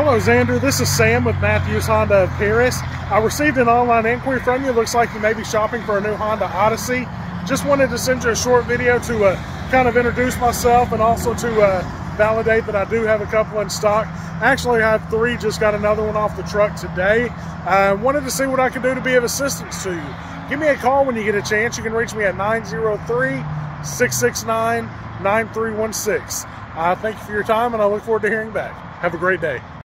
Hello, Zander. This is Sam with Mathews Honda of Paris. I received an online inquiry from you. Looks like you may be shopping for a new Honda Odyssey. Just wanted to send you a short video to uh, kind of introduce myself and also to uh, validate that I do have a couple in stock. Actually, I have three, just got another one off the truck today. I uh, wanted to see what I could do to be of assistance to you. Give me a call when you get a chance. You can reach me at 903 669 9316. Uh, thank you for your time, and I look forward to hearing back. Have a great day.